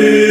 Amen.